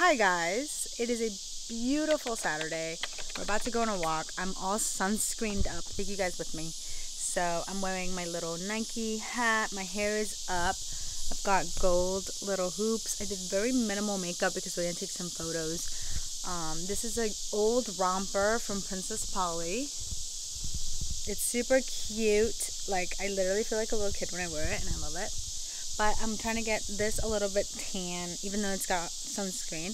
Hi guys, it is a beautiful Saturday. We're about to go on a walk. I'm all sunscreened up. Take you guys with me. So I'm wearing my little Nike hat. My hair is up. I've got gold little hoops. I did very minimal makeup because we're gonna take some photos. Um, this is an old romper from Princess Polly. It's super cute. Like I literally feel like a little kid when I wear it, and I love it. But I'm trying to get this a little bit tan, even though it's got sunscreen.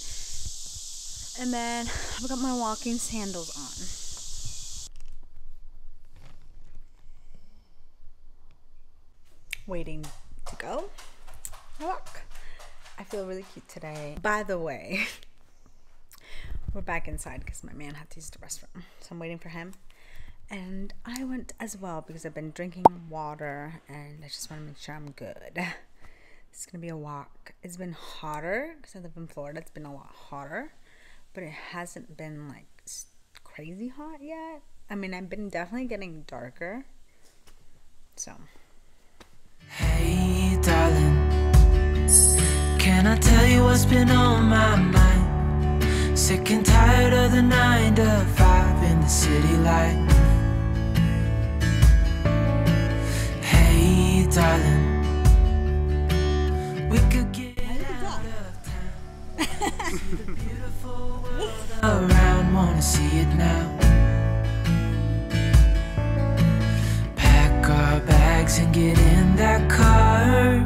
And then I've got my walking sandals on. Waiting to go. Walk. I feel really cute today. By the way, we're back inside because my man had to use the restroom. So I'm waiting for him. And I went as well because I've been drinking water and I just want to make sure I'm good. It's gonna be a walk. It's been hotter because I live in Florida. It's been a lot hotter, but it hasn't been like crazy hot yet. I mean, I've been definitely getting darker. So. Hey, darling. Can I tell you what's been on my mind? Sick and tired of the nine to five in the city life. Around, wanna see it now. Pack our bags and get in that car.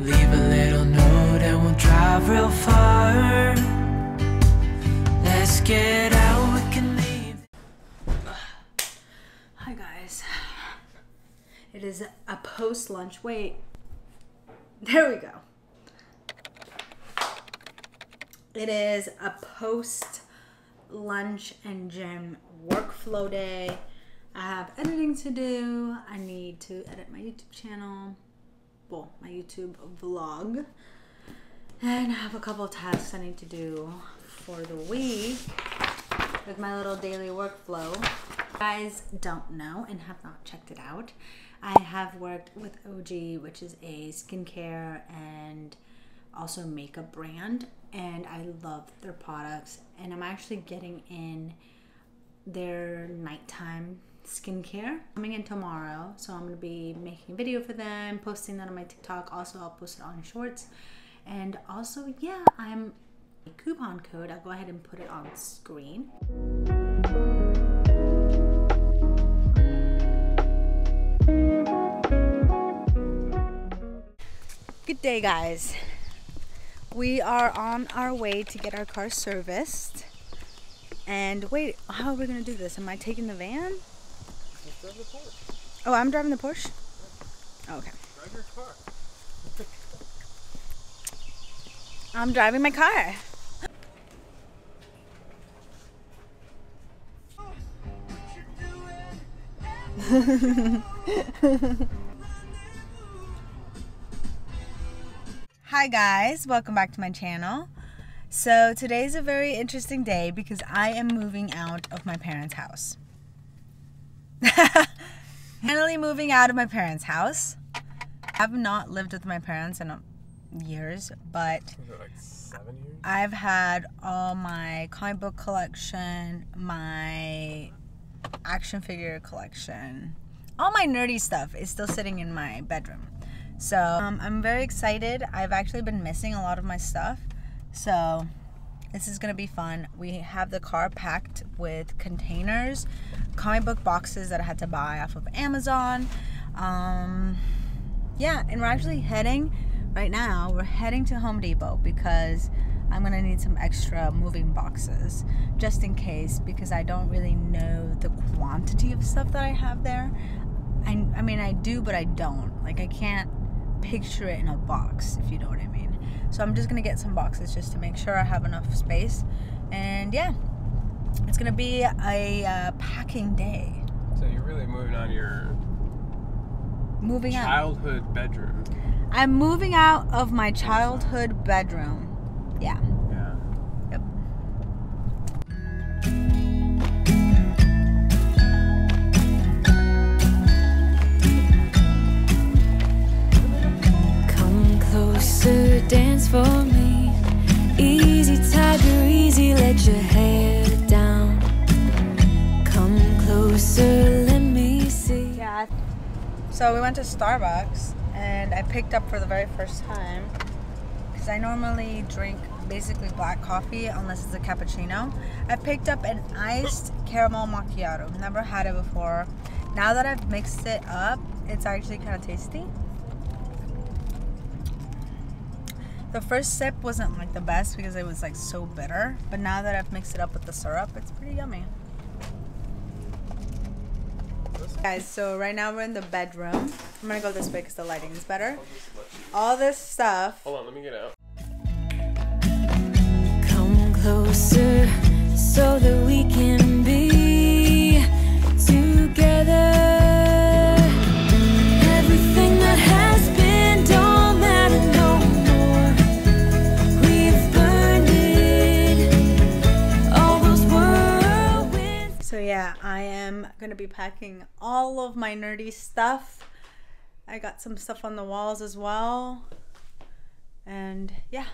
Leave a little note and we'll drive real far. Let's get out, we can leave. Hi guys. It is a post lunch. Wait. There we go. It is a post lunch and gym workflow day. I have editing to do. I need to edit my YouTube channel. Well, my YouTube vlog. And I have a couple tasks I need to do for the week with my little daily workflow. You guys don't know and have not checked it out, I have worked with Ogee, which is a skincare and also makeup brand, and I love their products. And I'm actually getting in their nighttime skincare coming in tomorrow. So I'm gonna be making a video for them, posting that on my TikTok. Also, I'll post it on Shorts. And also, yeah, I'm a coupon code. I'll go ahead and put it on screen. Good day, guys. We are on our way to get our car serviced. And wait, how are we gonna do this? Am I taking the van? Oh, I'm driving the Porsche? Oh, okay. Drive your car. I'm driving my car. Hi guys, welcome back to my channel. So today's a very interesting day because I am moving out of my parents' house. Finally moving out of my parents' house. I have not lived with my parents in years, but like years? I've had all my comic book collection, my action figure collection, all my nerdy stuff is still sitting in my bedroom. So um, I'm very excited. I've actually been missing a lot of my stuff. So this is gonna be fun. We have the car packed with containers, comic book boxes that I had to buy off of Amazon. Um, yeah, and we're actually heading right now. We're heading to Home Depot because I'm gonna need some extra moving boxes just in case because I don't really know the quantity of stuff that I have there. I, I mean, I do, but I don't. Like, I can't picture it in a box, if you know what I mean. So I'm just gonna get some boxes just to make sure I have enough space. And yeah, it's gonna be a uh, packing day. So you're really moving on your Moving out. childhood bedroom. I'm moving out of my childhood bedroom. Yeah. dance for me. Easy, tiger, easy, let your hair down. Come closer, let me see. Yeah. So we went to Starbucks and I picked up for the very first time because I normally drink basically black coffee unless it's a cappuccino. I picked up an iced caramel macchiato. Never had it before. Now that I've mixed it up, it's actually kind of tasty. The first sip wasn't like the best because it was like so bitter, but now that I've mixed it up with the syrup, it's pretty yummy. Guys, so right now we're in the bedroom. I'm gonna go this way because the lighting is better. All this stuff. Hold on, let me get out. Am gonna be packing all of my nerdy stuff. I got some stuff on the walls as well. And yeah.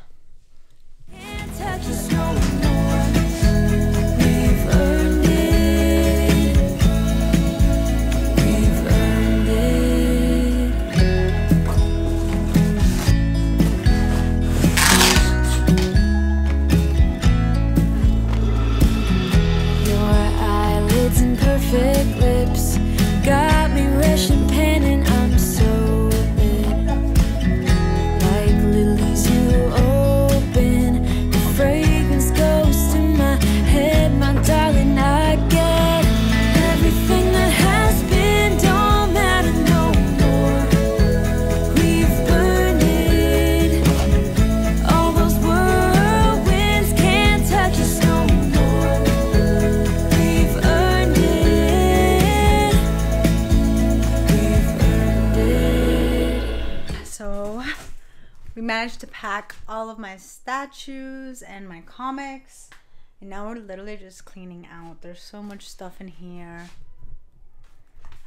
So we managed to pack all of my statues and my comics. And now we're literally just cleaning out. There's so much stuff in here.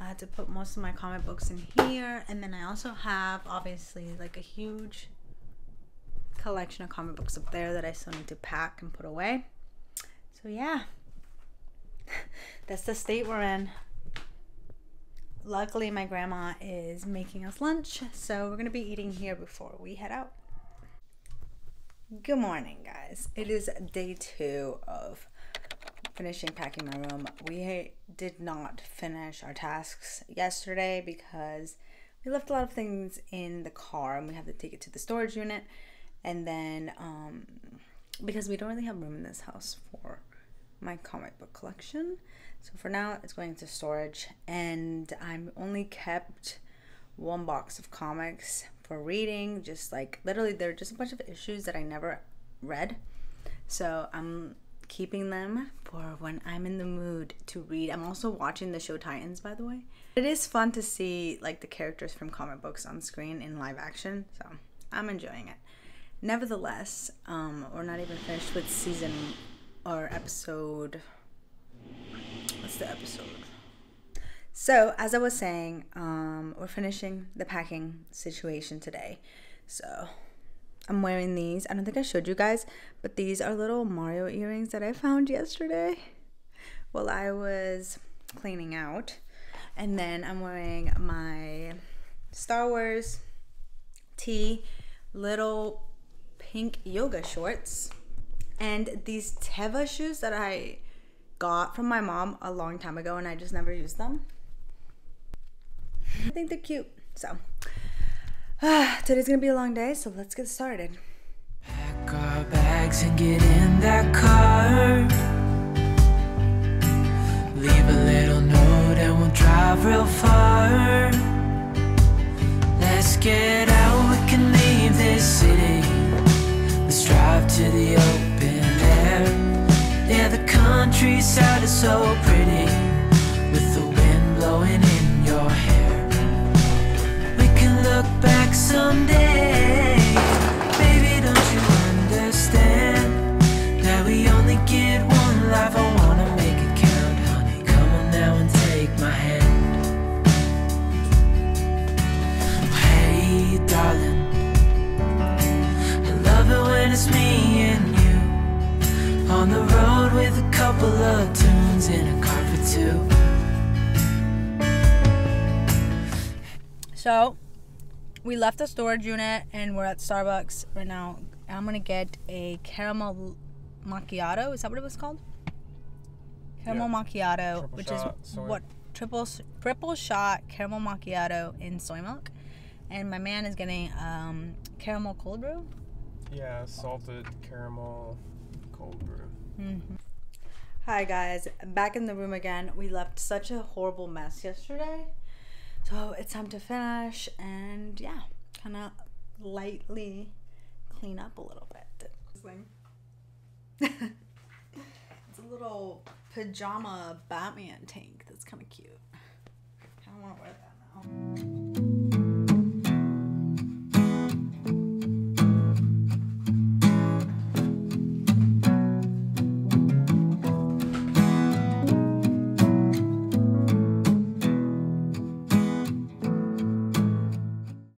I had to put most of my comic books in here. And then I also have, obviously, like a huge collection of comic books up there that I still need to pack and put away. So, yeah. That's the state we're in. Luckily, my grandma is making us lunch, so we're gonna be eating here before we head out. Good morning, guys. It is day two of finishing packing my room. We did not finish our tasks yesterday because we left a lot of things in the car and we have to take it to the storage unit. And then, um, because we don't really have room in this house for my comic book collection. So for now, it's going to storage, and I'm only kept one box of comics for reading. Just like literally, they're just a bunch of issues that I never read. So I'm keeping them for when I'm in the mood to read. I'm also watching the show Titans, by the way. It is fun to see like the characters from comic books on screen in live action, so I'm enjoying it. Nevertheless, um, we're not even finished with season or episode. What's the episode? So, as I was saying, um, we're finishing the packing situation today. So, I'm wearing these. I don't think I showed you guys, but these are little Mario earrings that I found yesterday while I was cleaning out. And then I'm wearing my Star Wars tee, little pink yoga shorts, and these Teva shoes that I got from my mom a long time ago and I just never used them. I think they're cute. So, today's gonna be a long day, so let's get started. Pack our bags and get in that car. Leave a little so So, we left the storage unit and we're at Starbucks right now. I'm gonna get a caramel macchiato. Is that what it was called? Caramel macchiato, Triple which shot, is soy. what triple triple shot caramel macchiato in soy milk. And my man is getting um, caramel cold brew. Yeah, salted caramel cold brew. Hi guys, back in the room again. We left such a horrible mess yesterday. So it's time to finish and yeah, kind of lightly clean up a little bit. it's a little pajama Batman tank that's kind of cute. I don't want to wear that now.